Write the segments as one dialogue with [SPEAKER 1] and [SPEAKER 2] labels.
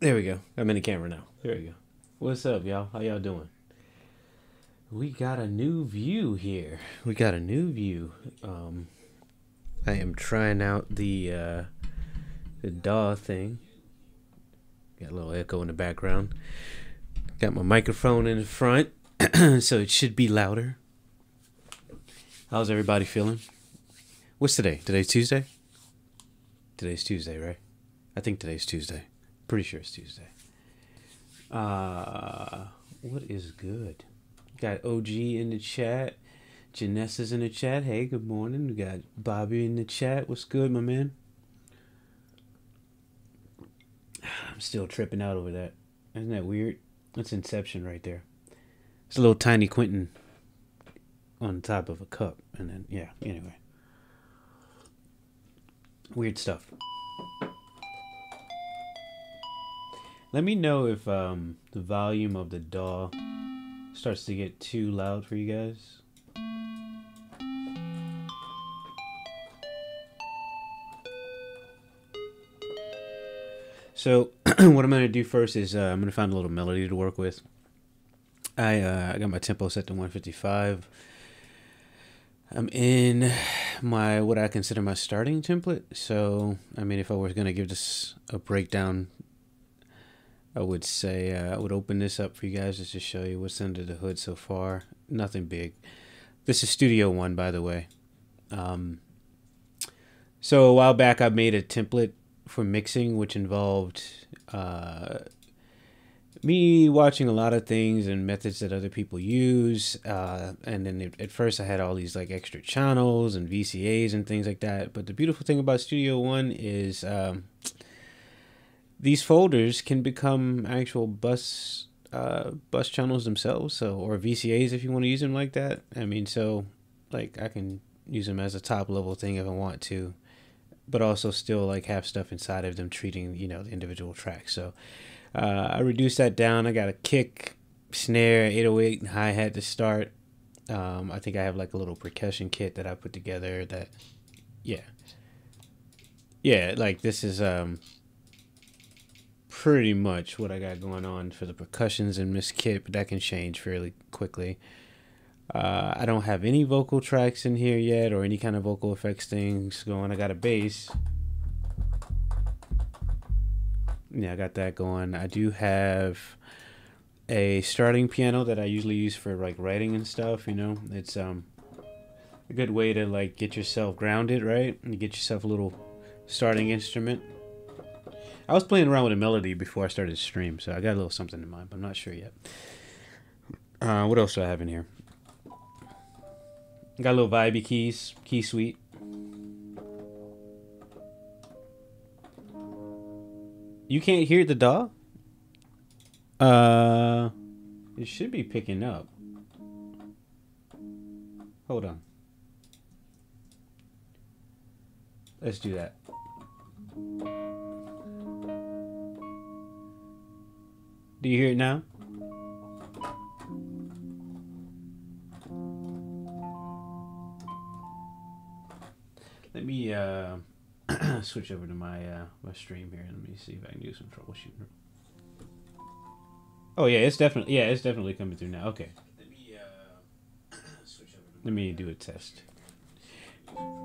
[SPEAKER 1] There. we go. I'm in the camera now. There we go. What's up, y'all? How y'all doing? We got a new view here. We got a new view. Um, I am trying out the uh, the DAW thing. Got a little echo in the background. Got my microphone in the front, so it should be louder. How's everybody feeling? What's today? Today's Tuesday? Today's Tuesday, right? I think today's Tuesday. Pretty sure it's Tuesday. Uh, what is good? Got OG in the chat. Janessa's in the chat. Hey, good morning. We got Bobby in the chat. What's good, my man? I'm still tripping out over that. Isn't that weird? That's Inception right there. It's a little tiny Quentin on top of a cup. And then, yeah, anyway. Weird stuff. Let me know if um, the volume of the DAW starts to get too loud for you guys. So what I'm going to do first is uh, I'm going to find a little melody to work with. I uh, I got my tempo set to 155. I'm in my what I consider my starting template. So I mean, if I was going to give this a breakdown, I would say uh, I would open this up for you guys just to show you what's under the hood so far. Nothing big. This is Studio One, by the way. Um, so a while back, I made a template for mixing, which involved uh, me watching a lot of things and methods that other people use. Uh, and then it, at first, I had all these like extra channels and VCAs and things like that. But the beautiful thing about Studio One is um, these folders can become actual bus uh, bus channels themselves. So or VCAs if you want to use them like that. I mean, so like I can use them as a top level thing if I want to but also still like have stuff inside of them treating you know the individual tracks so uh, i reduced that down i got a kick snare 808 and hi-hat to start um, i think i have like a little percussion kit that i put together that yeah yeah like this is um pretty much what i got going on for the percussions and Miss kit but that can change fairly quickly uh, I don't have any vocal tracks in here yet or any kind of vocal effects things going. I got a bass. Yeah, I got that going. I do have a starting piano that I usually use for like writing and stuff, you know. It's um a good way to like get yourself grounded, right? And get yourself a little starting instrument. I was playing around with a melody before I started the stream, so I got a little something in mind, but I'm not sure yet. Uh, what else do I have in here? Got a little vibey keys, key suite. You can't hear the DAW? Uh, it should be picking up. Hold on. Let's do that. Do you hear it now? Let me uh, switch over to my uh, my stream here. Let me see if I can do some troubleshooting. Oh yeah, it's definitely yeah, it's definitely coming through now. Okay. Let me uh, switch over. Let me do a test.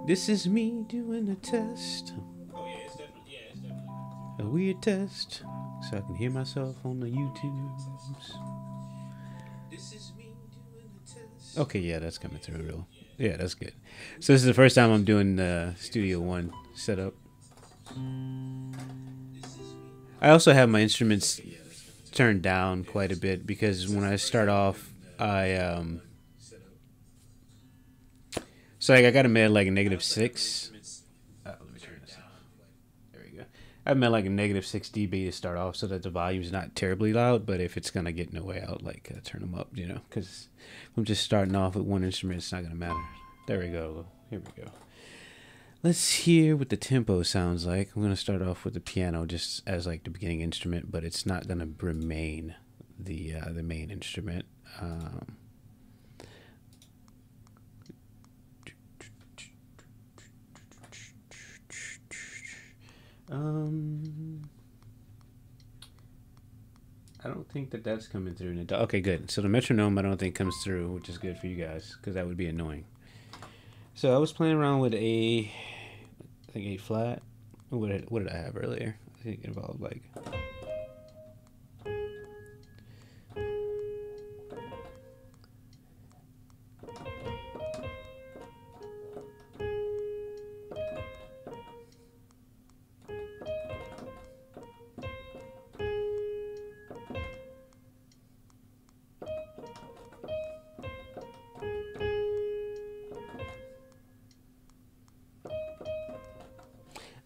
[SPEAKER 1] This is me doing a test. Oh yeah, it's definitely yeah, it's definitely a weird test, so I can hear myself on the test. Okay, yeah, that's coming through real. Yeah, that's good. So this is the first time I'm doing the Studio One setup. I also have my instruments turned down quite a bit because when I start off, I um. So like I got them at like a negative six. Uh, let me turn this off. There I've made like a negative six dB to start off, so that the volume's not terribly loud. But if it's gonna get in the way, I'll like uh, turn them up, you know, because I'm just starting off with one instrument. It's not gonna matter. There we go. Here we go. Let's hear what the tempo sounds like. I'm gonna start off with the piano just as like the beginning instrument, but it's not gonna remain the uh, the main instrument. Um, Um, I don't think that that's coming through. Okay, good. So the metronome I don't think comes through, which is good for you guys because that would be annoying. So I was playing around with a, I think a flat. What did, what did I have earlier? I think it involved like.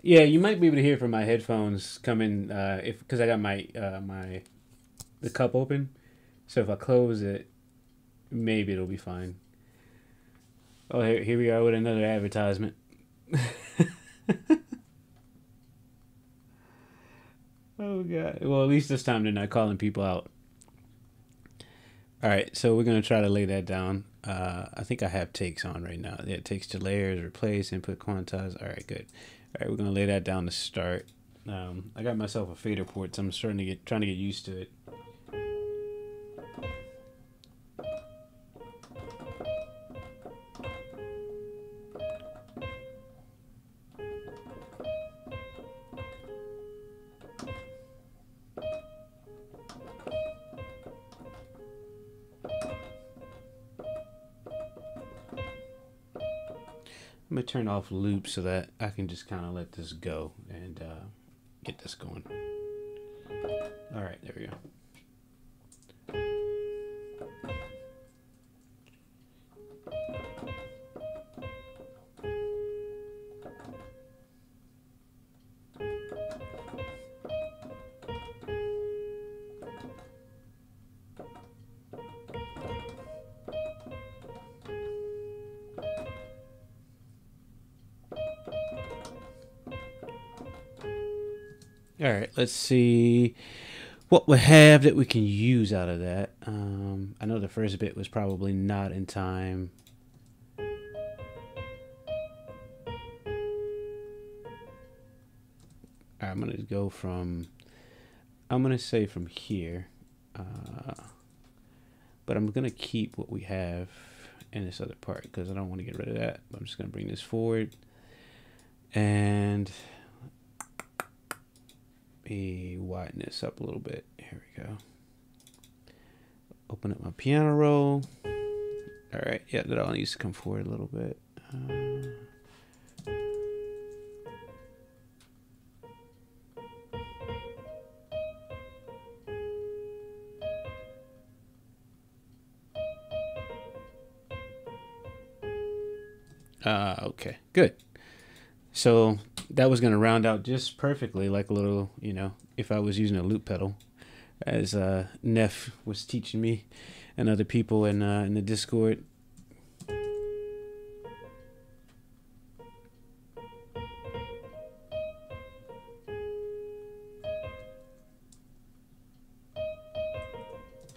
[SPEAKER 1] Yeah, you might be able to hear from my headphones coming uh, if because I got my uh, my the cup open. So if I close it, maybe it'll be fine. Oh, here, here we are with another advertisement. oh god. Well, at least this time they're not calling people out. All right, so we're gonna try to lay that down. Uh, I think I have takes on right now. Yeah, takes to layers, replace, input, quantize. All right, good. All right, we're gonna lay that down to start. Um, I got myself a FaderPort, so I'm starting to get trying to get used to it. Off loop so that I can just kind of let this go and uh, get this going. All right, there we go. Let's see what we have that we can use out of that. Um, I know the first bit was probably not in time. Right, I'm gonna go from. I'm gonna say from here, uh, but I'm gonna keep what we have in this other part because I don't want to get rid of that. I'm just gonna bring this forward and me widen this up a little bit. Here we go. Open up my piano roll. All right, yeah, that all needs to come forward a little bit. Uh, okay, good. So that was going to round out just perfectly, like a little, you know, if I was using a loop pedal, as uh, Neff was teaching me, and other people in uh, in the Discord.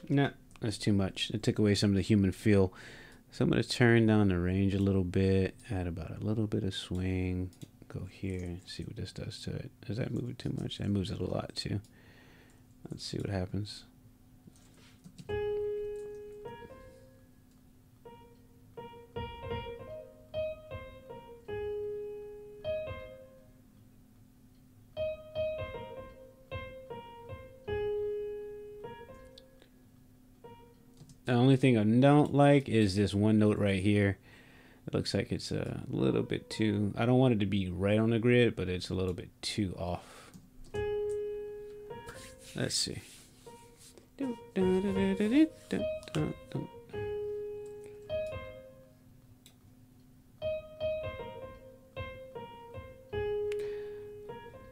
[SPEAKER 1] Nah, that's too much. It took away some of the human feel. So I'm going to turn down the range a little bit, add about a little bit of swing, go here and see what this does to it. Does that move it too much? That moves it a lot too. Let's see what happens. The only thing I don't like is this one note right here. It looks like it's a little bit too, I don't want it to be right on the grid, but it's a little bit too off. Let's see.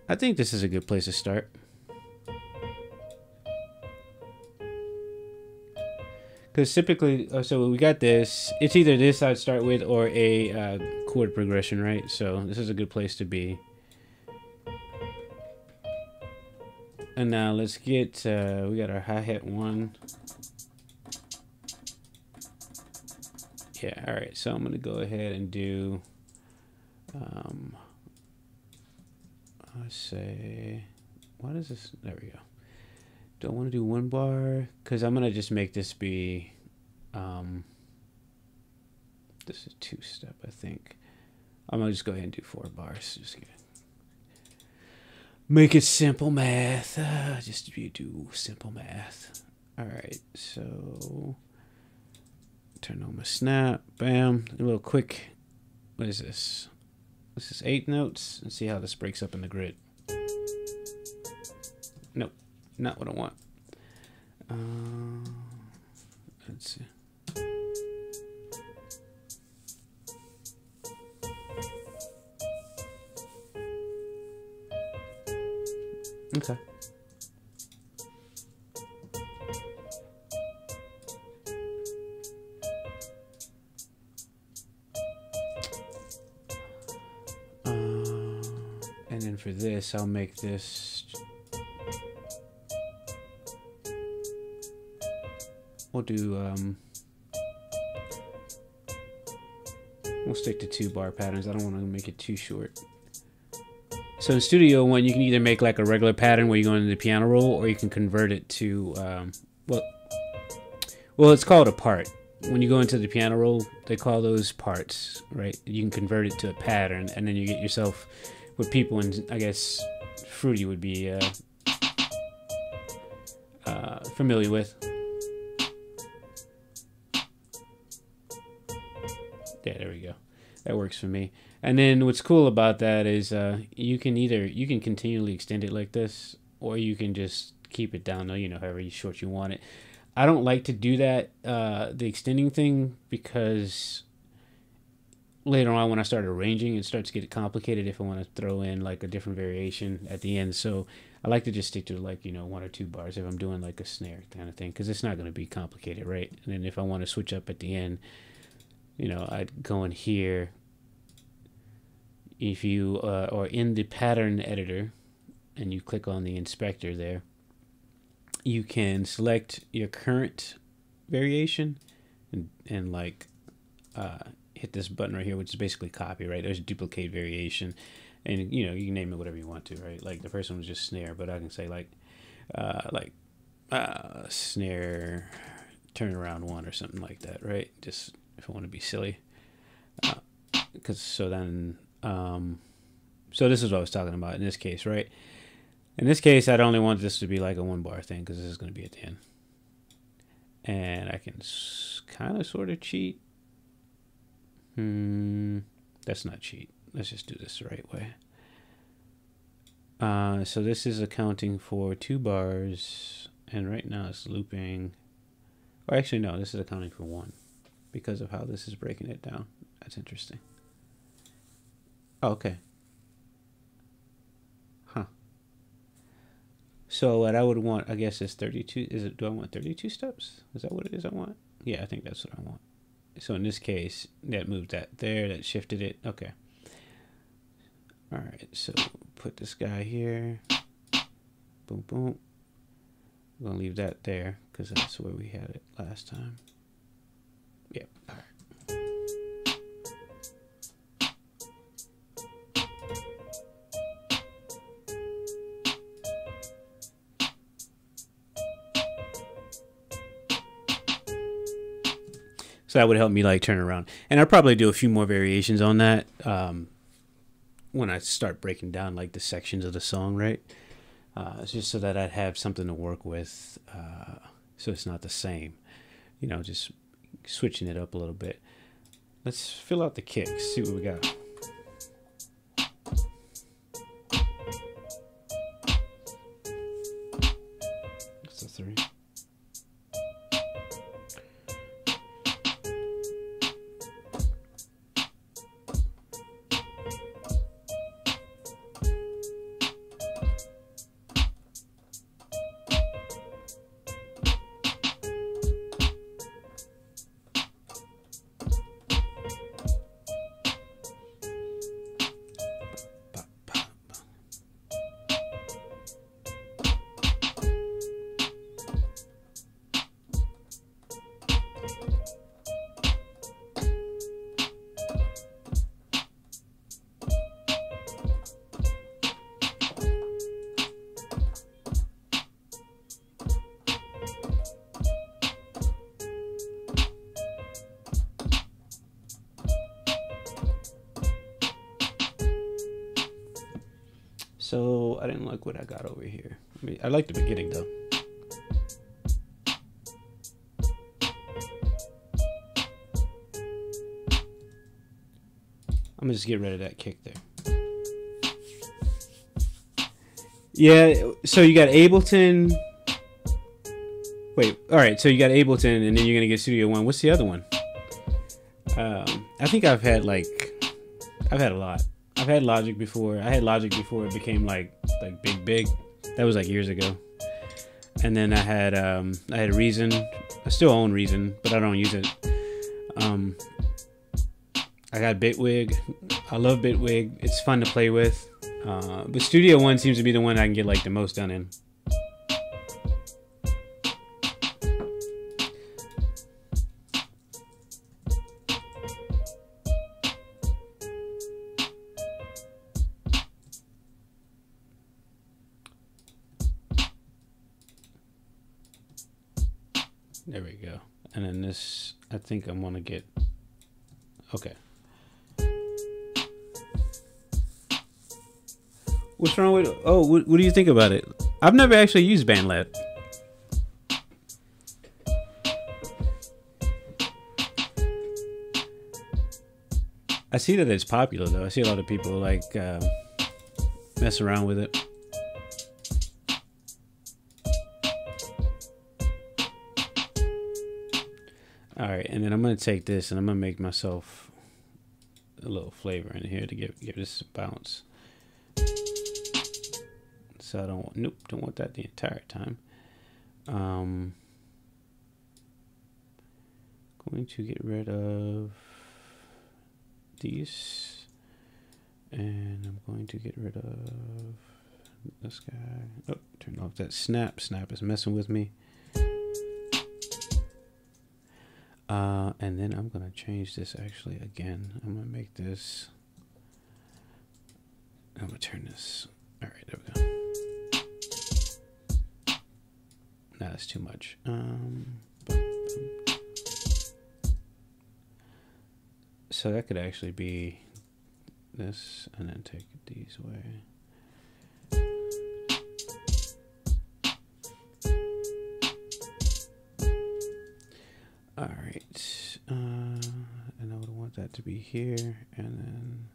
[SPEAKER 1] I think this is a good place to start. Because typically, uh, so we got this. It's either this I'd start with or a uh, chord progression, right? So this is a good place to be. And now let's get, uh, we got our hi-hat one. Yeah, all right. So I'm to go ahead and do, um, uh, say, what is this? There we go. Don't want to do one bar because I'm gonna just make this be. Um, this is two step, I think. I'm gonna just go ahead and do four bars. Just. Make it simple math. Uh, just you do simple math. All right, so turn on my snap. Bam. A little quick. What is this? This is eight notes. Let's see how this breaks up in the grid. Not what I want. Uh, let's see. Okay. Uh, and then for this, I'll make this. We'll do, um, we'll stick to two bar patterns. I don't want to make it too short. So in Studio One, you can either make like a regular pattern where you go into the piano roll, or you can convert it to, um, well, well, it's called a part. When you go into the piano roll, they call those parts, right? You can convert it to a pattern, and then you get yourself what people in, I guess, Fruity would be uh, uh, familiar with. Yeah, there we go. That works for me. And then what's cool about that is uh, you can either you can continually extend it like this, or you can just keep it down. You know, however short you want it. I don't like to do that, uh, the extending thing, because later on when I start arranging, it starts to get complicated if I want to throw in like a different variation at the end. So I like to just stick to like, you know, one or two bars if I'm doing like a snare kind of thing, because it's not going to be complicated, right? And then if I want to switch up at the end, you know, I'd go in here. If you uh, are in the pattern editor and you click on the inspector there, you can select your current variation and, and like uh, hit this button right here, which is basically copy, right? There's duplicate variation. And, you know, you can name it whatever you want to, right? Like the first one was just snare, but I can say like, uh, like, uh, snare turnaround one or something like that, right? Just if I want to be silly. Because uh, so then, um, so this is what I was talking about in this case, right? In this case, I'd only want this to be like a one bar thing because this is going to be at the end. And I can kind of sort of cheat. Hmm, that's not cheat. Let's just do this the right way. Uh, so this is accounting for two bars, and right now it's looping. Or actually, no, this is accounting for one because of how this is breaking it down. That's interesting. Oh, okay. Huh. So what I would want, I guess, is 32. Is it? Do I want 32 steps? Is that what it is? I want. Yeah, I think that's what I want. So in this case, that moved that there. That shifted it. Okay. All right. So put this guy here. Boom, boom. I'm gonna leave that there because that's where we had it last time. So that would help me like turn around. And I'll probably do a few more variations on that um, when I start breaking down like the sections of the song, right? Uh, just so that I'd have something to work with uh, so it's not the same. You know, just switching it up a little bit. Let's fill out the kicks, see what we got. I, like the beginning though. I'm gonna just get rid of that kick there. Yeah, so you got Ableton. Wait, all right. So you got Ableton, and then you're gonna get Studio One. What's the other one? Um, I think I've had like, I've had a lot. I've had Logic before. I had Logic before it became like like big big. That was like years ago. And then I had um, I had Reason. I still own Reason, but I don't use it. Um, I got Bitwig. I love Bitwig. It's fun to play with. Uh, but Studio One seems to be the one I can get like the most done in. Think I'm gonna get, okay. What's wrong with, oh, what, what do you think about it? I've never actually used BandLab. I see that it's popular though. I see a lot of people like uh, mess around with it. And then I'm gonna take this and I'm gonna make myself a little flavor in here to give give this a bounce. So I don't want, nope, don't want that the entire time. Um, going to get rid of these, and I'm going to get rid of this guy. Oh, turn off that snap. Snap is messing with me. Uh, and then I'm going to change this actually again. I'm going to make this. I'm going to turn this. All right, there we go. Nah, that's too much. Um, so that could actually be this and then take these away. All right, uh, and I would want that to be here, and then.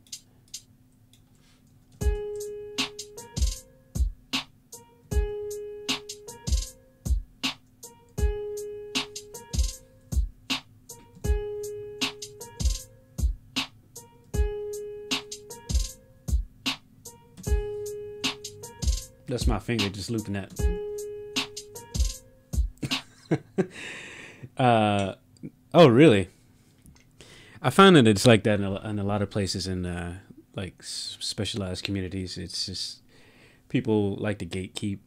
[SPEAKER 1] That's my finger just looping that. uh, oh, really? I find that it's like that in a, in a lot of places in uh, like specialized communities. It's just people like to gatekeep.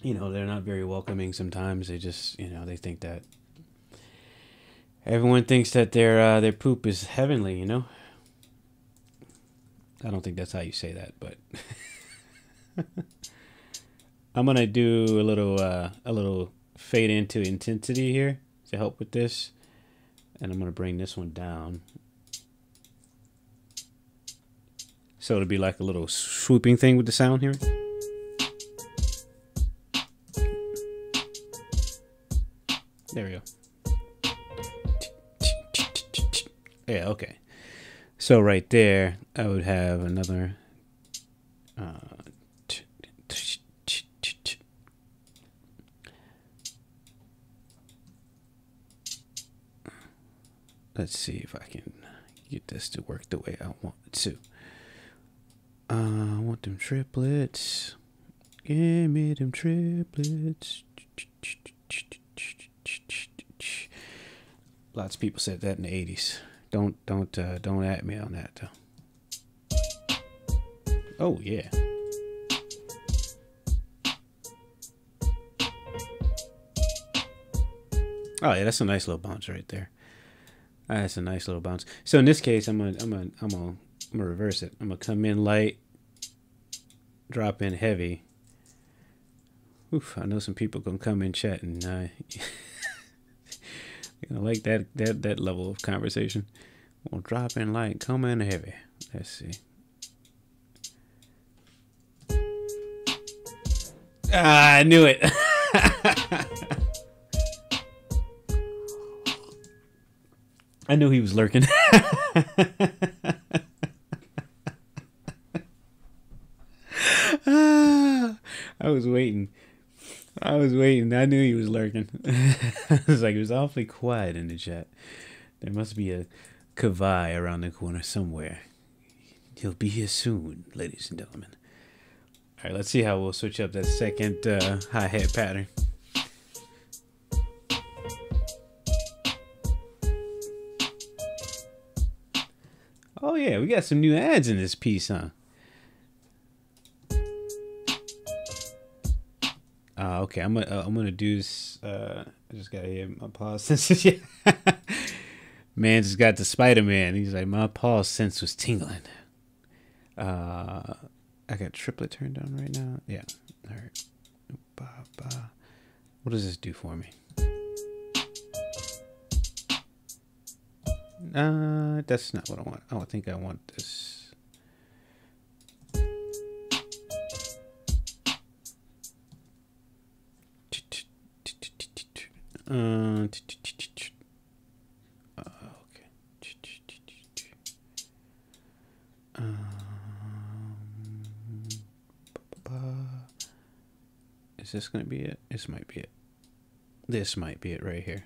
[SPEAKER 1] You know, they're not very welcoming sometimes. They just, you know, they think that everyone thinks that their uh, their poop is heavenly. You know. I don't think that's how you say that, but I'm gonna do a little uh, a little fade into intensity here to help with this, and I'm gonna bring this one down. So it'll be like a little swooping thing with the sound here. There we go. Yeah, okay. So right there, I would have another. Uh, let's see if I can get this to work the way I want it to. Uh, I want them triplets. Give me them triplets. Lots of people said that in the 80s. Don't don't uh, don't at me on that though. Oh yeah. Oh yeah, that's a nice little bounce right there. That's a nice little bounce. So in this case, I'm gonna I'm gonna I'm gonna I'm gonna reverse it. I'm gonna come in light, drop in heavy. Oof, I know some people gonna come in chat and uh, I like that that that level of conversation. We'll drop in light, come in heavy. Let's see. Ah, I knew it. I knew he was lurking. I was waiting. I was waiting. I knew he was lurking. I was like, it was awfully quiet in the chat. There must be a Kavai around the corner somewhere. He'll be here soon, ladies and gentlemen. All right, let's see how we'll switch up that second uh, hi-hat pattern. Yeah, we got some new ads in this piece, huh? Uh, okay, I'm gonna uh, I'm gonna do this. Uh, I just gotta hear my pause sense. yeah. Man just got the Spider Man. He's like my pause sense was tingling. Uh, I got triplet turned on right now. Yeah. All right. What does this do for me? Uh, that's not what I want. Oh, I think I want this. Uh, okay. Um, is this going to be it? This might be it. This might be it right here.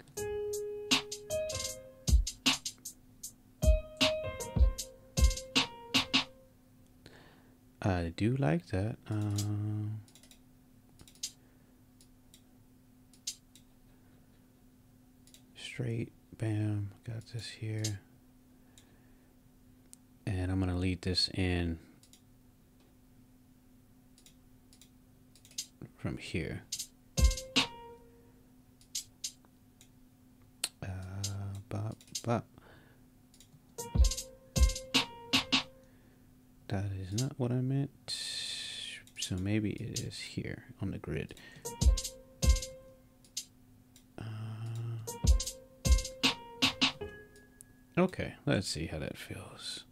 [SPEAKER 1] I do like that. Um, straight, bam, got this here. And I'm to lead this in from here. Uh, bop, bop. That is not what I meant. So maybe it is here on the grid. Uh, okay, let's see how that feels.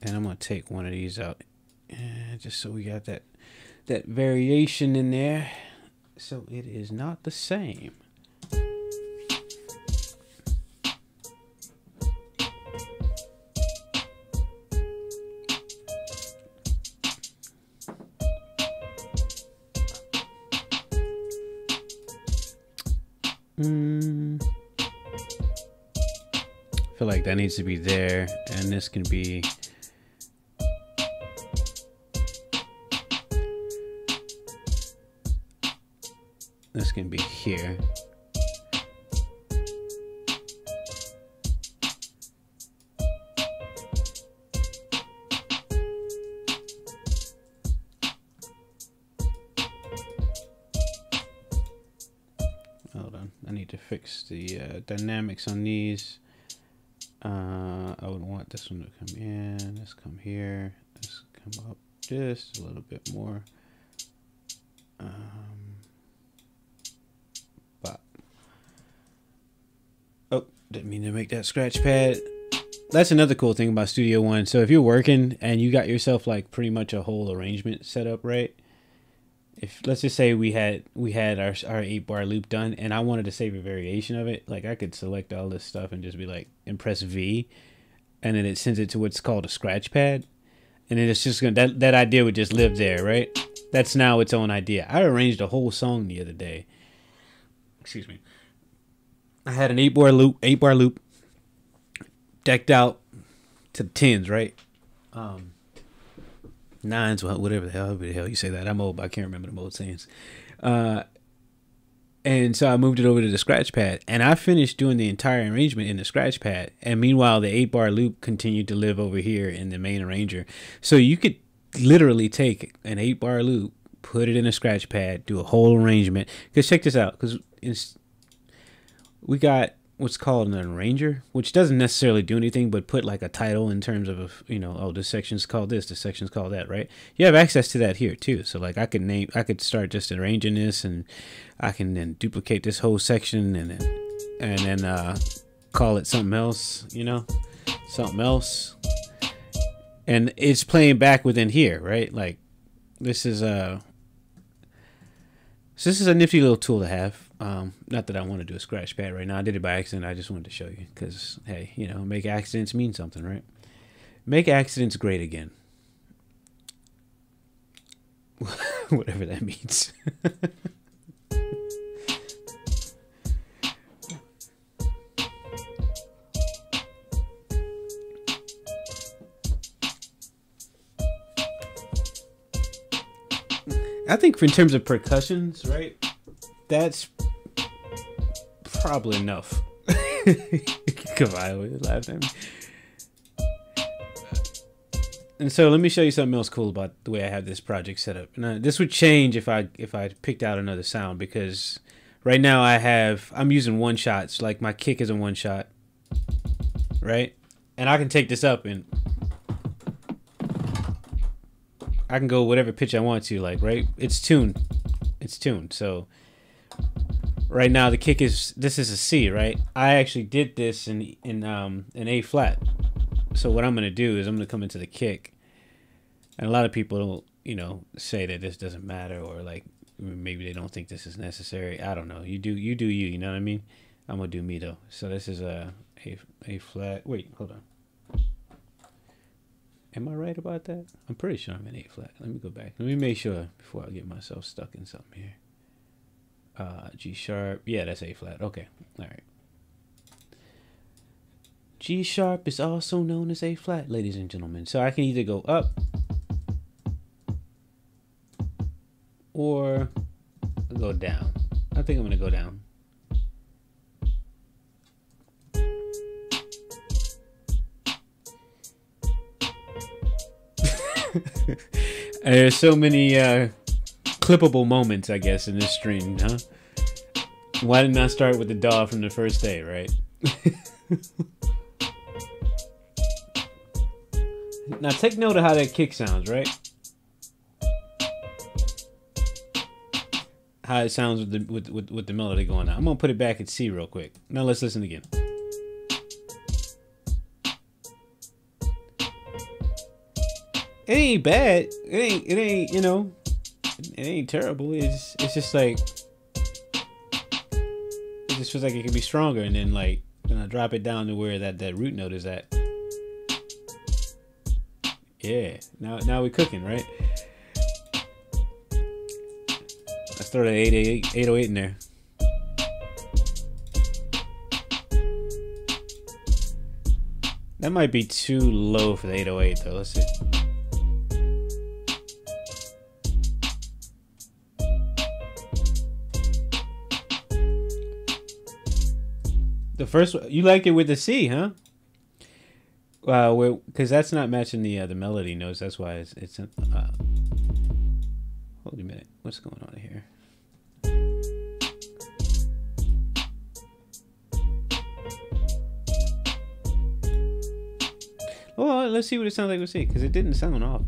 [SPEAKER 1] And I'm gonna take one of these out, uh, just so we got that that variation in there. So it is not the same. I feel like that needs to be there, and this can be. This can be here. Hold on, I need to fix the uh, dynamics on these. Uh, I would want this one to come in, this come here, this come up just a little bit more. Um, but oh, didn't mean to make that scratch pad. That's another cool thing about Studio One. So if you're working and you got yourself like pretty much a whole arrangement set up right, if let's just say we had we had our our eight bar loop done and I wanted to save a variation of it, like I could select all this stuff and just be like and press V and then it sends it to what's called a scratch pad. And then it's just gonna that, that idea would just live there, right? That's now its own idea. I arranged a whole song the other day. Excuse me. I had an eight bar loop, eight bar loop, decked out to the tens, right? Um nines, whatever the hell, whatever the hell you say that. I'm old, but I can't remember the old sayings. Uh, and so I moved it over to the scratch pad, and I finished doing the entire arrangement in the scratch pad. And meanwhile, the eight bar loop continued to live over here in the main arranger. So you could literally take an eight bar loop, put it in a scratch pad, do a whole arrangement. Because check this out, because we got what's called an arranger, which doesn't necessarily do anything but put like a title in terms of you know oh this section's called this, this section's called that, right? You have access to that here too. So like I could name, I could start just arranging this, and I can then duplicate this whole section and then and then uh, call it something else, you know, something else, and it's playing back within here, right? Like this is a So this is a nifty little tool to have. Um, not that I want to do a scratch pad right now. I did it by accident. I just wanted to show you because, hey, you know, make accidents mean something, right? Make accidents great again. Whatever that means. I think in terms of percussions, right? That's probably enough. I always laughed at me. And so let me show you something else cool about the way I have this project set up. Now, this would change if I if I picked out another sound because right now I have I'm using one shots like my kick is a one shot, right? And I can take this up and I can go whatever pitch I want to, like right. It's tuned, it's tuned. So right now the kick is this is a C, right? I actually did this in in um in A flat. So what I'm gonna do is I'm gonna come into the kick, and a lot of people don't, you know, say that this doesn't matter or like maybe they don't think this is necessary. I don't know. You do you do you. You know what I mean? I'm gonna do me though. So this is a A A flat. Wait, hold on. Am I right about that? I'm pretty sure I'm in A flat. Let me go back. Let me make sure before I get myself stuck in something here. Uh, G sharp. Yeah, that's A flat. Okay. All right. G sharp is also known as A flat, ladies and gentlemen. So I can either go up or go down. I think I'm to go down. There's so many uh, clippable moments, I guess, in this stream, huh? Why didn't I start with the DAW from the first day, right? now take note of how that kick sounds, right? How it sounds with the with, with, with the melody going on. I'm gonna put it back at C real quick. Now let's listen again. it ain't bad. It ain't. It ain't. You know, it ain't terrible. It's. It's just like. It just feels like it can be stronger, and then like, then I drop it down to where that that root note is at. Yeah. Now now we're cooking, right? Let's throw that 808, 808 in there. That might be too low for the 808 though. Let's see. The first you like it with the C, huh? Uh, because that's not matching the uh, the melody notes. That's why it's it's. Uh, hold a minute. What's going on here? Well, let's see what it sounds like with C, because it didn't sound off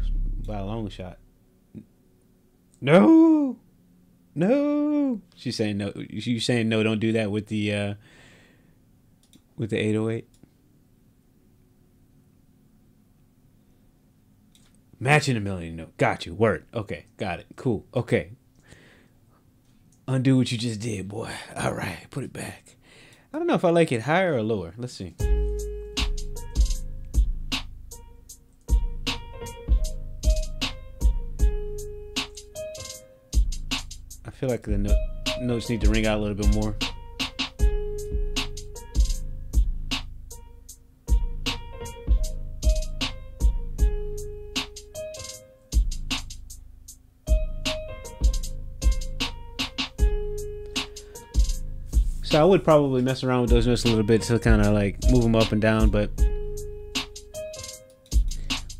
[SPEAKER 1] by a long shot. No, no. She's saying no. She's saying no. Don't do that with the. Uh, with the 808. Matching a million note. Got you. Word. Okay. Got it. Cool. Okay. Undo what you just did, boy. All right. Put it back. I don't know if I like it higher or lower. Let's see. I feel like the notes need to ring out a little bit more. Would probably mess around with those notes a little bit to kind of like move them up and down. But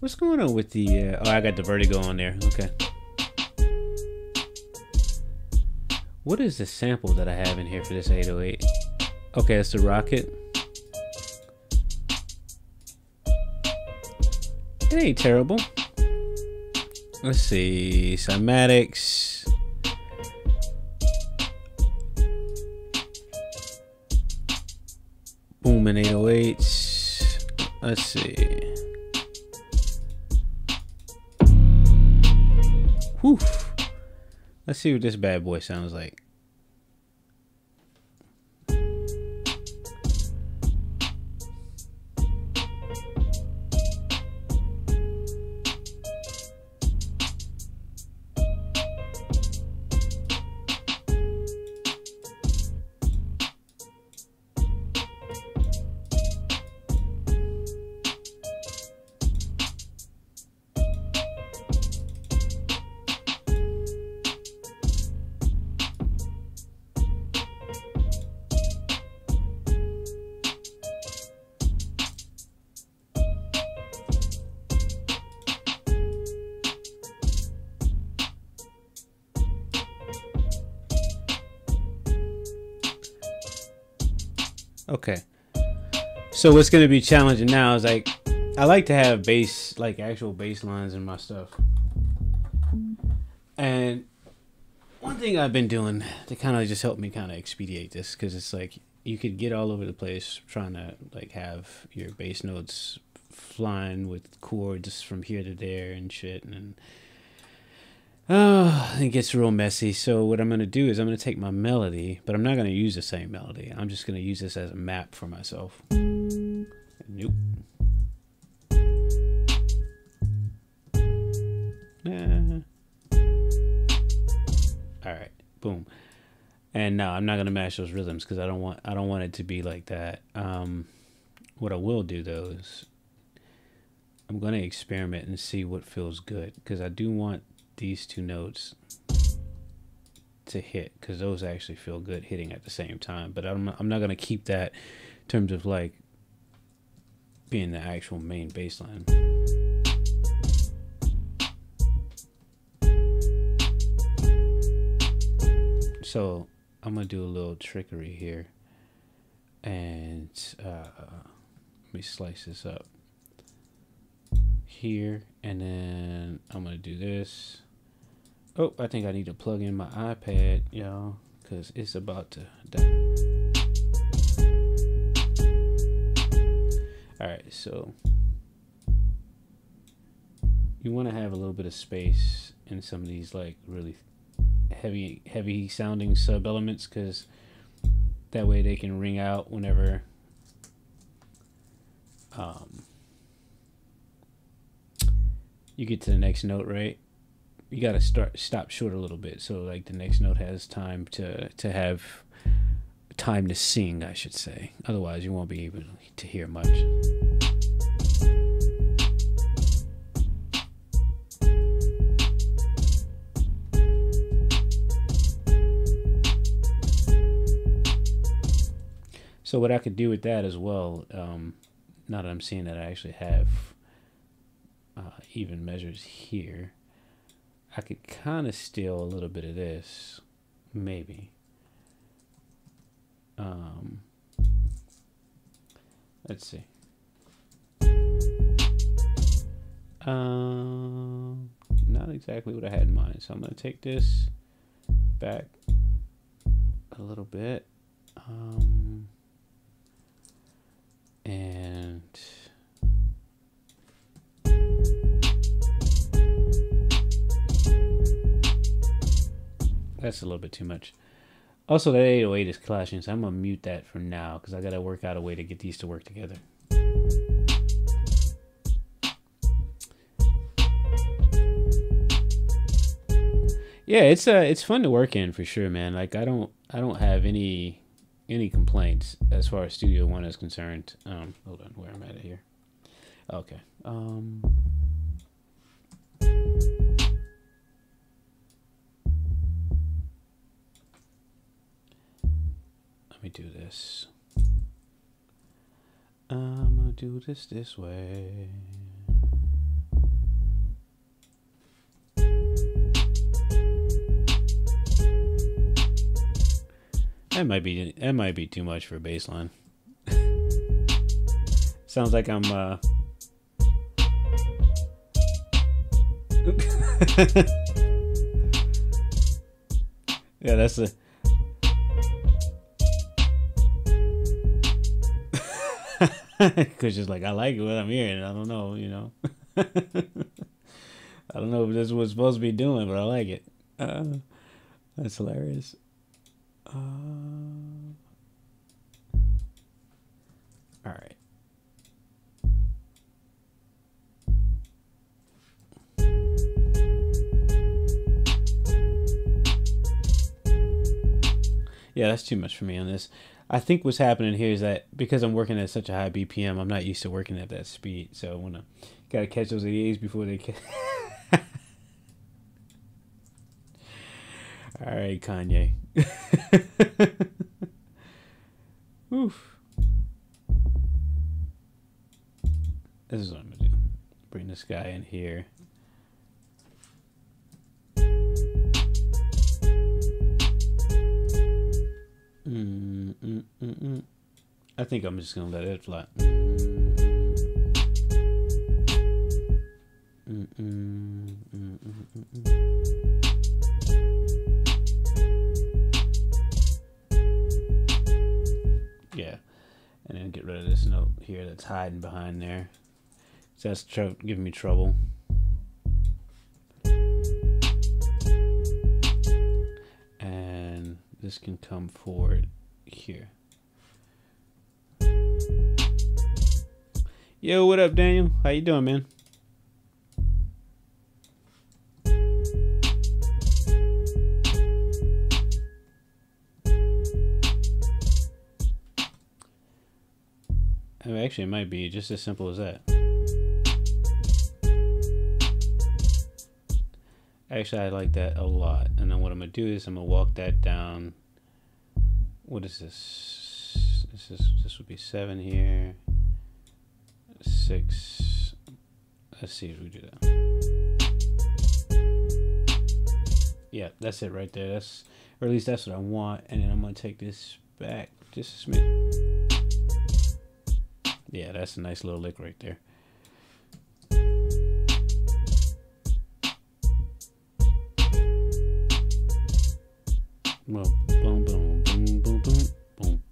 [SPEAKER 1] what's going on with the? Uh, oh, I got the vertigo on there. Okay. What is the sample that I have in here for this 808? Okay, it's the Rocket. It ain't terrible. Let's see, cymatics. Boom and 808s. Let's see. Whew. Let's see what this bad boy sounds like. Okay. So what's gonna be challenging now is like I like to have bass like actual bass lines in my stuff. And one thing I've been doing to kind of just help me kind of expedite this because it's like you could get all over the place trying to like have your bass notes flying with chords from here to there and shit and Oh, it gets real messy. So what I'm going to do is I'm going to take my melody, but I'm not going to use the same melody. I'm just going to use this as a map for myself. Nope. Nah. All right. Boom. And no, I'm not going to match those rhythms because I don't want I don't want it to be like that. Um, what I will do though is I'm going to experiment and see what feels good because I do want these two notes to hit because those actually feel good hitting at the same time. But I'm I'm not gonna keep that in terms of like being the actual main bass line. So I'm gonna do a little trickery here, and uh, let me slice this up here, and then I'm gonna do this. Oh, I think I need to plug in my iPad, y'all, because it's about to die. Alright, so you want to have a little bit of space in some of these like really heavy heavy sounding sub elements because that way they can ring out whenever um, you get to the next note right you got to start stop short a little bit. So like the next note has time to to have time to sing i should say. Otherwise you won't be able to hear much. So what i could do with that as well um, now that i'm seeing that i actually have uh, even measures here I could kind of steal a little bit of this, maybe. Um, let's see. Um, not exactly what I had in mind. So I'm going to take this back a little bit. Um, and That's a little bit too much. Also, that 808 is clashing, so I'm going to mute that for now because I got to work out a way to get these to work together. Yeah, it's uh it's fun to work in for sure, man. Like I don't I don't have any any complaints as far as Studio One is concerned. Um, hold on, where am I at here? Okay. Um. Let me do this. I'm gonna do this this way. That might be that might be too much for a bass line. Sounds like I'm uh Yeah, that's the Because just like, I like what I'm hearing. I don't know, you know. I don't know if this was supposed to be doing, but I like it. Uh, That's hilarious. Uh, all right. Yeah, that's too much for me on this. I think what's happening here is that because I'm working at such a high BPM, I'm not used to working at that speed. So I wanna gotta catch those 88s before they catch. All right, Kanye. Oof. This is what I'm gonna do. Bring this guy in here. Mm, mm, mm. I think I'm just gonna let it fly. Yeah, and then get rid of this note here that's hiding behind there. So that's giving me trouble. This can come forward here. Yo, what up, Daniel? How you doing, man? Mean, actually, it might be just as simple as that. Actually, I like that a lot. And then what I'm gonna do is I'm gonna walk that down. What is this? This is this would be seven here. Six. Let's see if we do that. Yeah, that's it right there. That's or at least that's what I want. And then I'm gonna take this back just a smidge. Yeah, that's a nice little lick right there. Boom, boom, boom, boom, boom, boom,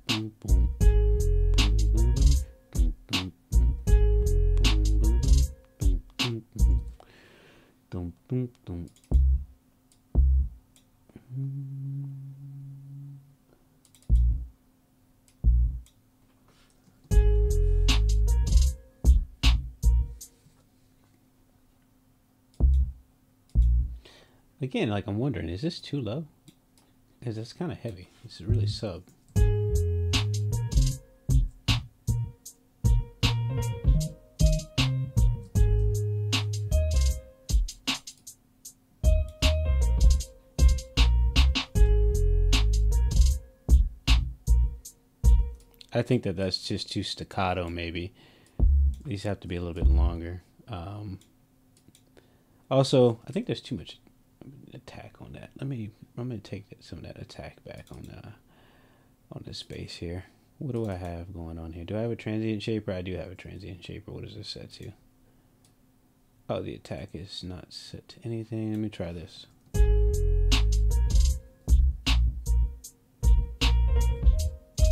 [SPEAKER 1] boom, boom, boom. Again, like I'm wondering, is this too low? Because it's kind of heavy. It's really sub. I think that that's just too staccato. Maybe these have to be a little bit longer. Um, also, I think there's too much attack on that. Let me. I'm gonna take some of that attack back on uh on this space here. What do I have going on here? Do I have a transient shaper? I do have a transient shaper. What is this set to? Oh, the attack is not set to anything. Let me try this.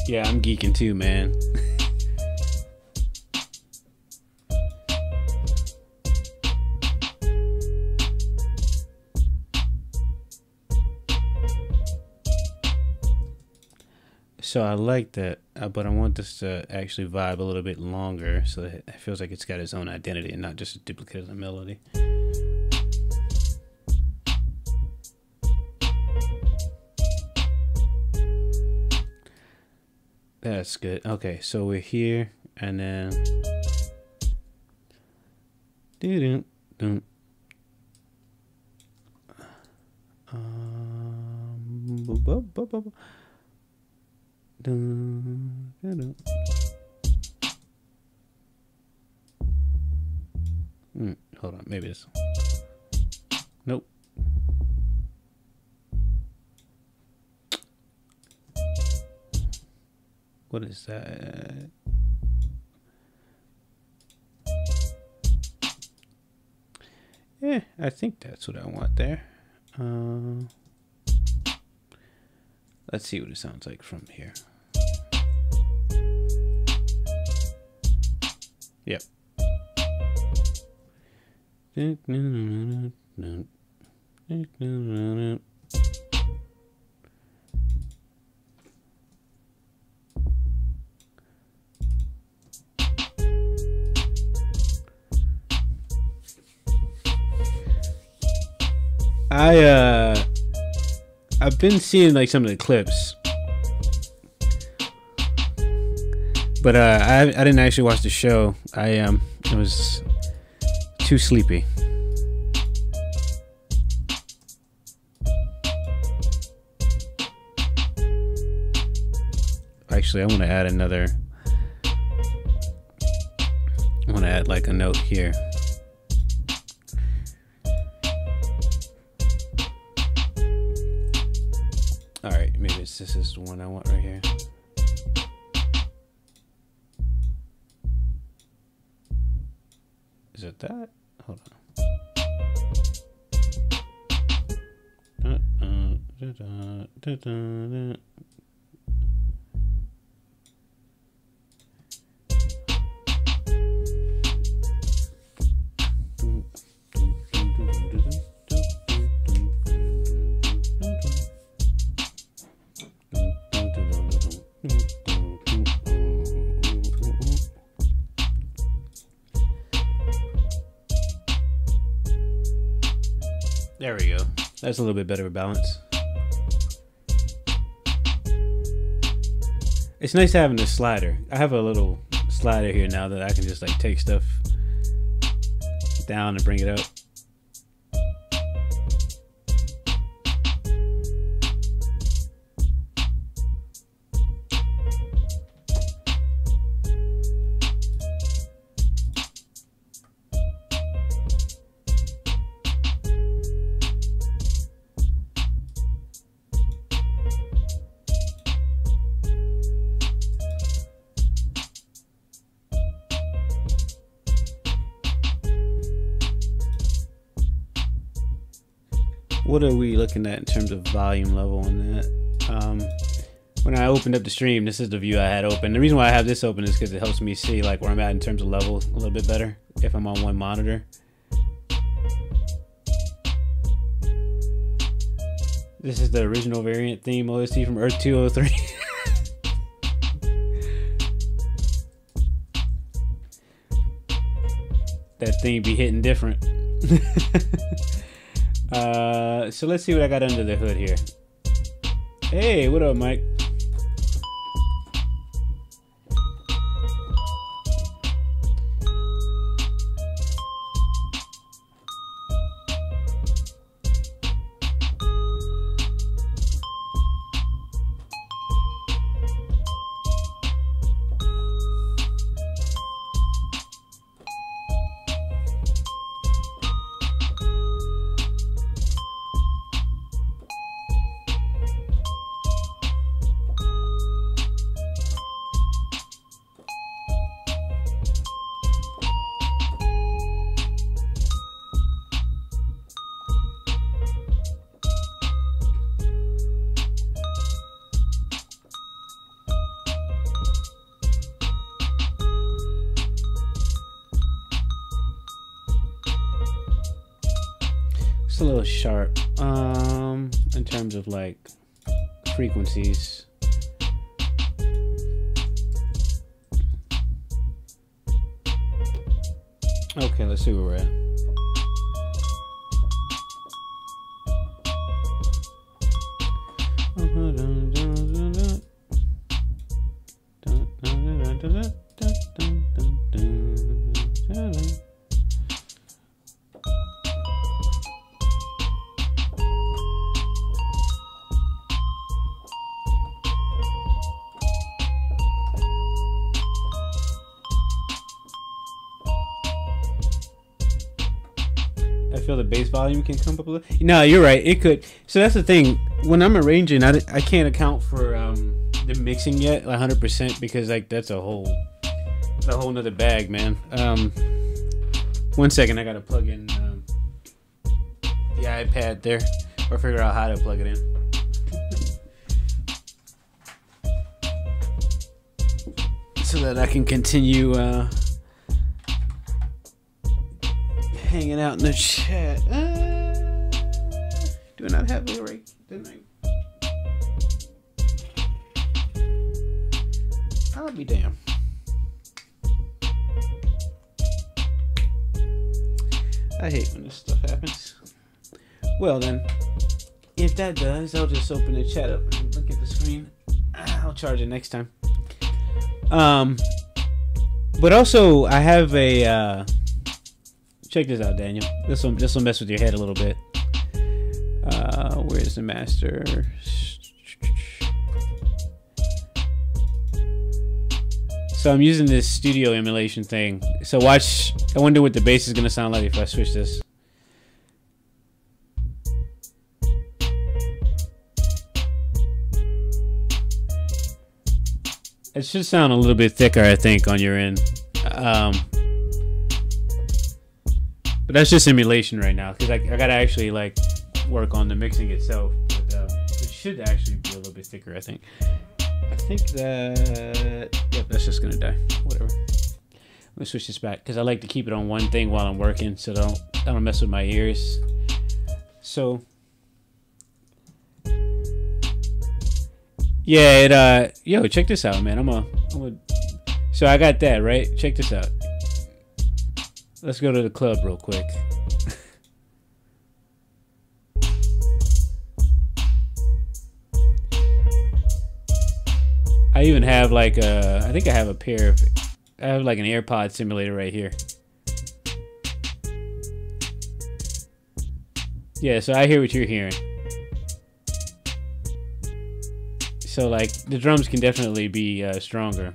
[SPEAKER 1] Yeah, I'm geeking too, man. So I like that, uh, but I want this to actually vibe a little bit longer so that it feels like it's got its own identity and not just a duplicate of the melody. That's good. Okay, so we're here and then doo doo um, Mm, hold on, maybe this. Nope. What is that? Yeah, I think that's what I want there. Uh, let's see what it sounds like from here. Yep. I uh I've been seeing like some of the clips But uh I I didn't actually watch the show. I um I was too sleepy. Actually, I want to add another I want to add like a note here. All right, maybe it's, this is the one I want right here. There we go. That's a little bit better balance. It's nice having this slider. I have a little slider here now that I can just like take stuff down and bring it up. What are we looking at in terms of volume level on that? Um, when I opened up the stream, this is the view I had open. The reason why I have this open is because it helps me see like where I'm at in terms of level a little bit better if I'm on one monitor. This is the original variant theme OST from Earth 203. that thing be hitting different. Uh, so let's see what I got under the hood here. Hey, what up, Mike? Volume can come up a little. No, you're right. It could. So that's the thing. When I'm arranging, I, I can't account for um, the mixing yet, 100 percent, because like that's a whole, a whole nother bag, man. Um, one second, I gotta plug in um, the iPad there, or figure out how to plug it in. So that I can continue uh, hanging out in the chat. Uh, do I not have the right? Didn't I? I'll be damned. I hate when this stuff happens. Well then, if that does, I'll just open the chat up and look at the screen. I'll charge it next time. Um, but also I have a uh, check this out, Daniel. This will this will mess with your head a little bit. Uh, where's the master? So I'm using this studio emulation thing. So watch. I wonder what the bass is gonna sound like if I switch this. It should sound a little bit thicker, I think, on your end. Um, but that's just emulation right now, because I, I gotta actually like work on the mixing itself. But uh, it should actually be a little bit thicker, I think. I think that yep, that's just gonna die. Whatever. Let me switch this back because I like to keep it on one thing while I'm working, so don't I don't mess with my ears. So Yeah, it uh yo, check this out, man. I'm a I'm a So I got that, right? Check this out. Let's go to the club real quick. I even have like a I think I have a pair of I have like an AirPod simulator right here. Yeah, so I hear what you're hearing. So like the drums can definitely be uh, stronger.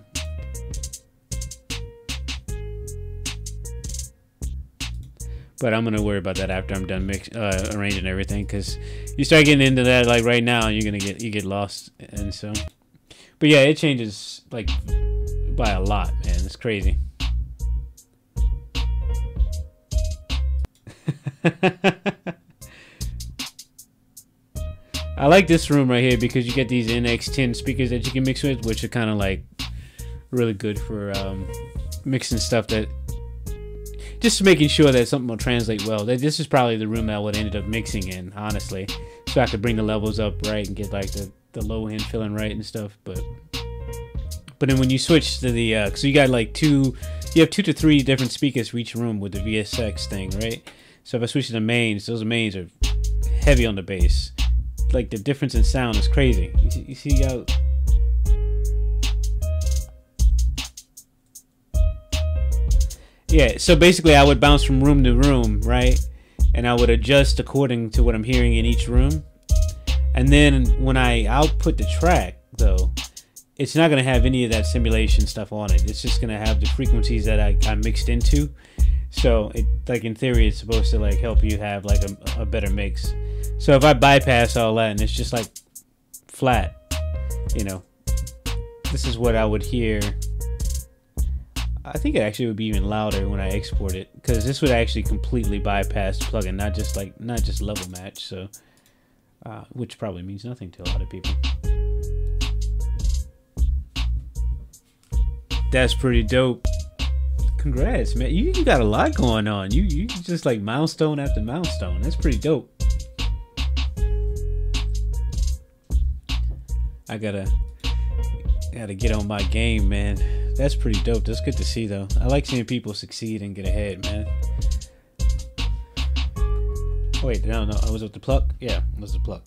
[SPEAKER 1] But I'm gonna worry about that after I'm done mix uh, arranging everything, because you start getting into that like right now, and you're gonna get you get lost, and so. But yeah, it changes like by a lot, man. It's crazy. I like this room right here because you get these NS10 speakers that you can mix with, which are kind of like really good for um, mixing stuff that just making sure that something will translate well. This is probably the room that I would end up mixing in, honestly, so I could bring the levels up right and get like the the low end feeling right and stuff. But but then when you switch to the uh, so you got like two, you have two to three different speakers for each room with the VSX thing, right? So if I switch to the mains, those mains are heavy on the bass like the difference in sound is crazy. You you see how. Yeah, so basically, I would bounce from room to room, right? And I would adjust according to what I'm hearing in each room. And then when I output the track, though, it's not going to have any of that simulation stuff on it. It's just going to have the frequencies that I, I mixed into. So, it like in theory, it's supposed to like help you have like a, a better mix. So if I bypass all that and it's just like flat, you know, this is what I would hear. I think it actually would be even louder when I export it because this would actually completely bypass plugin, not just like not just level match. So, uh, which probably means nothing to a lot of people. That's pretty dope. Congrats, man. You, you got a lot going on. You you just like milestone after milestone. That's pretty dope. I gotta gotta get on my game, man. That's pretty dope. That's good to see, though. I like seeing people succeed and get ahead, man. Wait, no, no. I was with the pluck. Yeah, it was the pluck.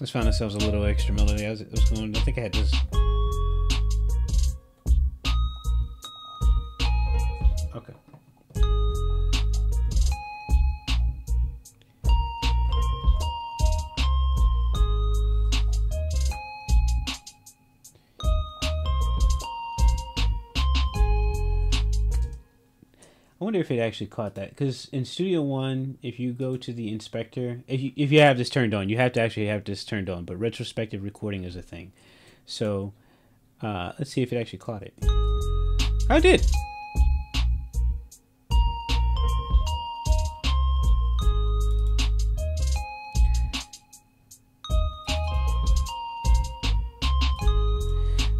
[SPEAKER 1] Let's find ourselves a little extra melody. I was, I was going. I think I had this. Wonder if it actually caught that because in Studio One, if you go to the inspector, if you if you have this turned on, you have to actually have this turned on. But retrospective recording is a thing, so uh, let's see if it actually caught it. I did.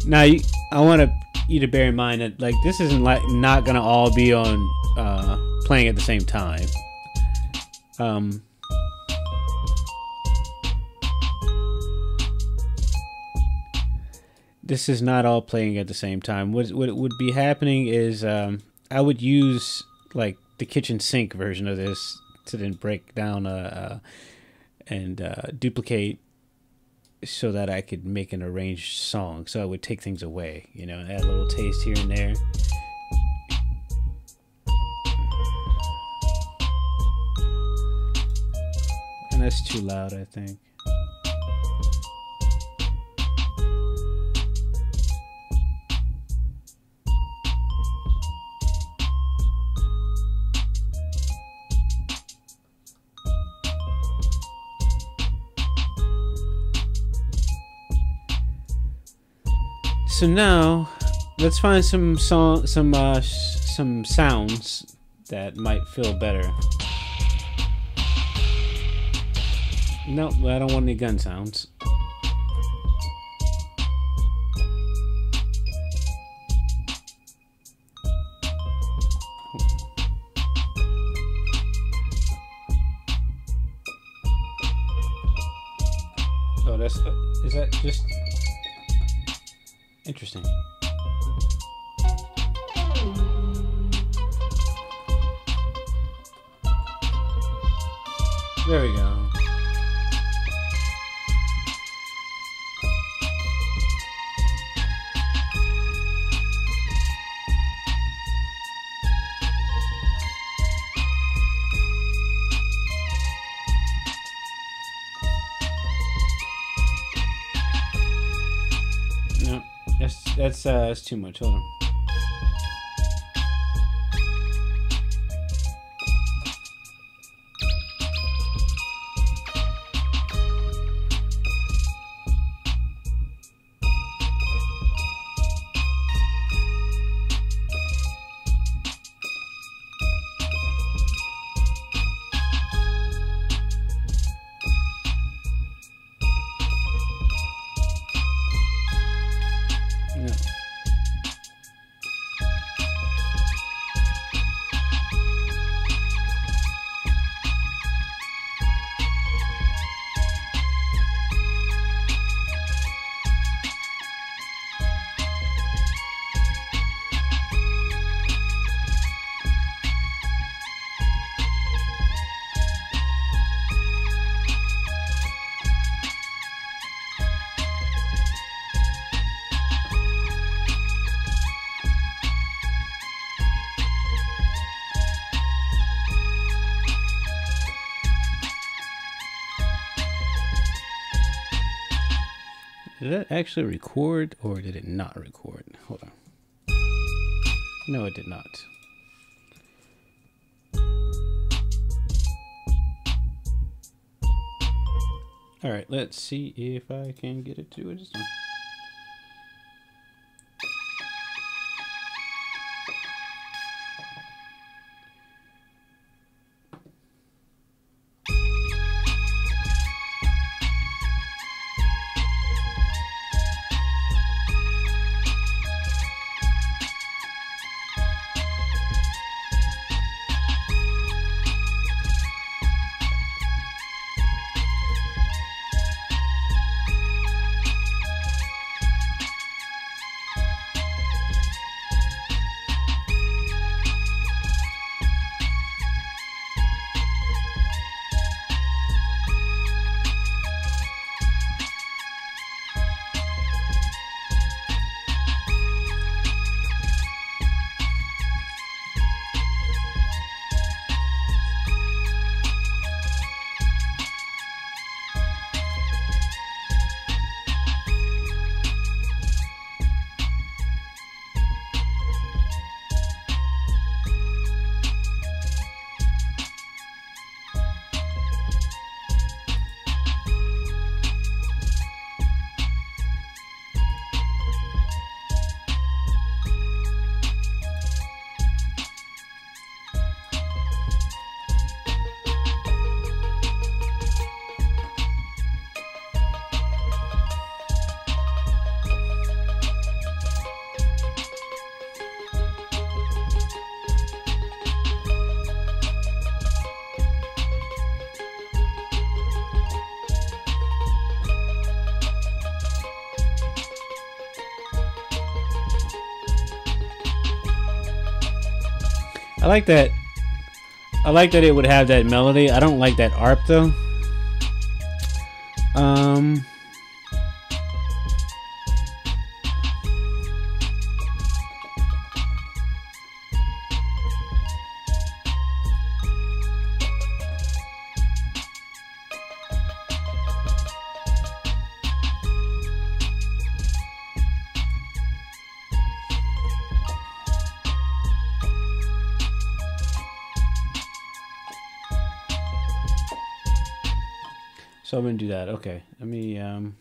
[SPEAKER 1] Now, I want to you to bear in mind that like this isn't like not gonna all be on uh, playing at the same time. Um, this is not all playing at the same time. What what would be happening is um, I would use like the kitchen sink version of this to then break down uh, uh and uh, duplicate so that I could make an arranged song. So I would take things away, you know, add a little taste here and there. And that's too loud, I think. So now, let's find some song, some uh, some sounds that might feel better. No, I don't want any gun sounds. Oh, that's uh, is that just Interesting. There we go. That's uh, that's too much. Hold on. Actually record or did it not record? Hold on. No, it did not. All right, let's see if I can get it to it I like that. I like that it would have that melody. I don't like that arp though. Um. That. Okay, let me. Um,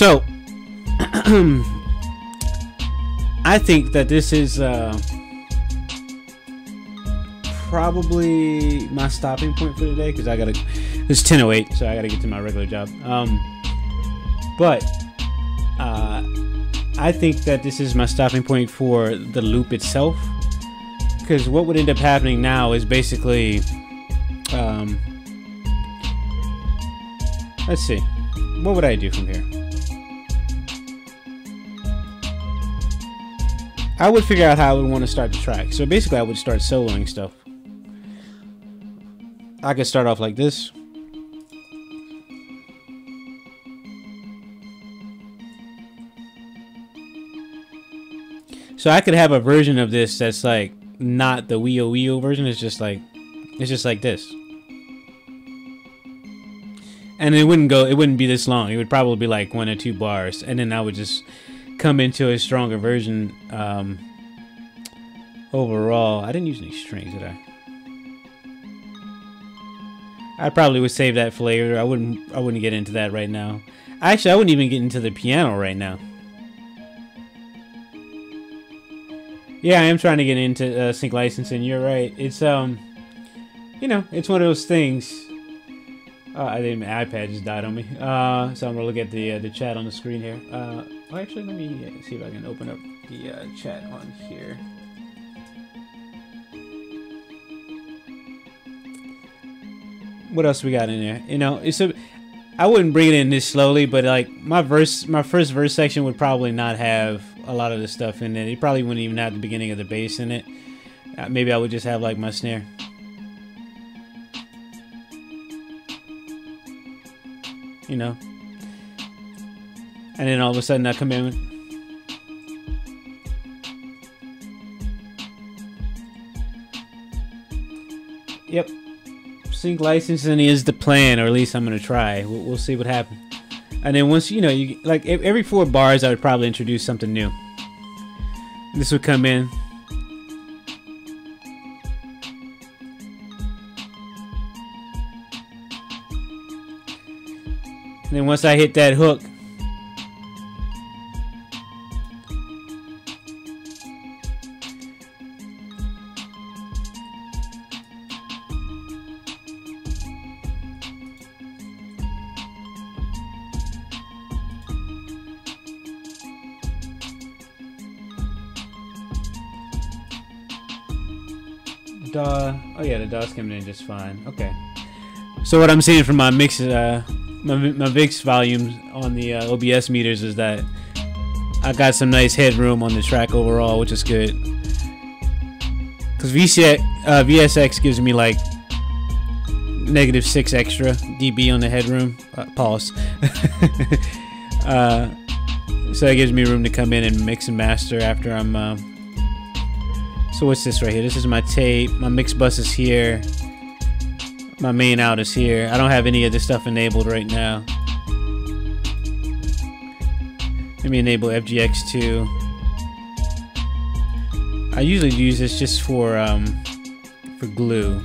[SPEAKER 1] so I think that this is uh, probably my stopping point for today because I gotta. It's ten oh eight, so I gotta get to my regular job. Um, but uh, I think that this is my stopping point for the loop itself because what would end up happening now is basically. Um, let's see what would I do from here? I would figure out how I would want to start the track. So basically, I would start soloing stuff. I could start off like this. So I could have a version of this that's like not the Wii Wii version. It's just like it's just like this and it wouldn't go it wouldn't be this long it would probably be like one or two bars and then i would just come into a stronger version um, overall i didn't use any strings did i? I probably would save that for later. I wouldn't i wouldn't get into that right now. Actually i wouldn't even get into the piano right now. Yeah i am trying to get into uh, sync licensing. You're right. It's um you know it's one of those things. Uh, I think my iPad just died on me. Uh, so I'm gonna look at the uh, the chat on the screen here. Well, actually, let me see if I can open up the uh, chat on here. What else we got in there? You know, it's a. I wouldn't bring it in this slowly, but like my verse, my first verse section would probably not have a lot of the stuff in it. It probably wouldn't even have the beginning of the bass in it. Uh, maybe I would just have like my snare. You know. And then all of a sudden come in. Yep. Sync licensing is the plan, or at least I'm gonna try. We'll, we'll see what happens. And then once you know, you like every four bars, I would probably introduce something new. This would come in. And then once I hit that hook, Oh yeah, the DAW's coming in just fine. Okay. So what I'm seeing from my mix, uh, my my mix volumes on the uh, OBS meters is that I got some nice headroom on the track overall, which is good. Cause VCX, uh, VSX gives me like negative six extra dB on the headroom. Uh, pause. uh, so that gives me room to come in and mix and master after I'm. So what's this right here? This is my tape. My mix bus is here. My main out is here. I don't have any of this stuff enabled right now. Let me enable FGX2. I usually use this just for um, for glue.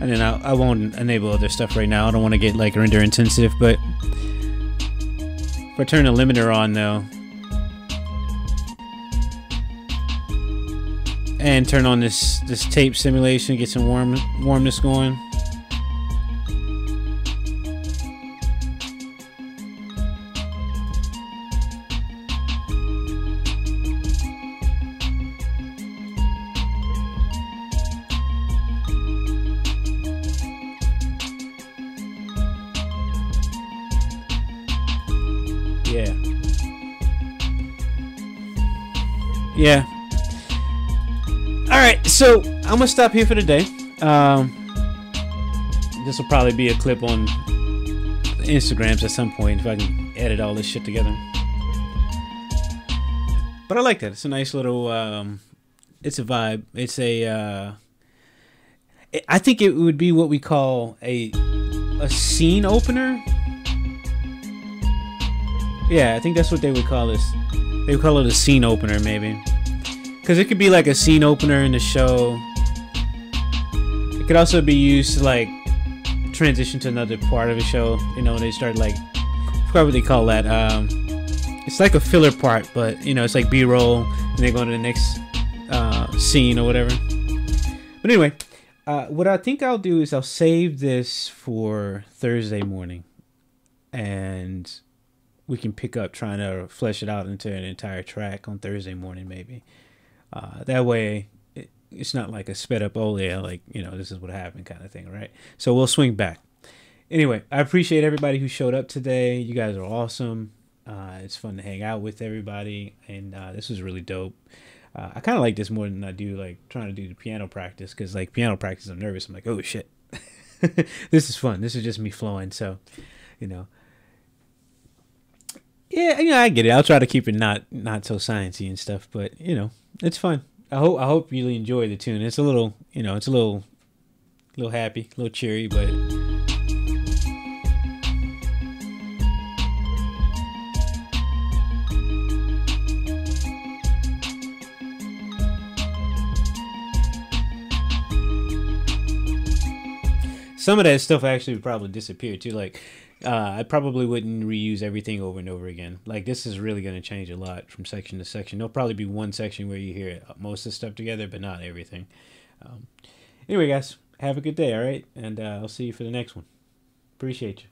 [SPEAKER 1] And then I, I won't enable other stuff right now. I don't want to get like render intensive, but if I turn the limiter on though, and turn on this this tape simulation, get some warm warmness going. Yeah. Yeah, so I'm gonna stop here for today. Um, this will probably be a clip on Instagrams at some point if I can edit all this shit together. But I like that. It's a nice little. Um, it's a vibe. It's a. Uh, I think it would be what we call a a scene opener. Yeah, I think that's what they would call this. They would call it a scene opener, maybe. Because it could be like a scene opener in the show. It could also be used to like transition to another part of the show. You know, when they start like, I forgot what they call that. Um, it's like a filler part, but you know, it's like B-roll, and they go to the next uh, scene or whatever. But anyway, uh, what I think I'll do is I'll save this for Thursday morning, and we can pick up trying to flesh it out into an entire track on Thursday morning, maybe. Uh, that way, it, it's not like a sped up, oh yeah, like, you know, this is what happened kind of thing, right? So we'll swing back. Anyway, I appreciate everybody who showed up today. You guys are awesome. Uh, it's fun to hang out with everybody, and uh, this was really dope. Uh, I kind of like this more than I do like trying to do the piano practice because like piano practice, I'm nervous. I'm like, oh shit, this is fun. This is just me flowing. So, you know, yeah, you know, I get it. I'll try to keep it not not so sciencey and stuff, but you know, it's fun. I hope I hope you really enjoy the tune. It's a little, you know, it's a little, little happy, a little cheery, but. Some of that stuff actually probably disappear too. Like, uh, I probably wouldn't reuse everything over and over again. Like this is really going to change a lot from section to section. There'll probably be one section where you hear most of the stuff together, but not everything. Um, Anyway, guys, have a good day, all right? And uh, I'll see you for the next one. Appreciate you.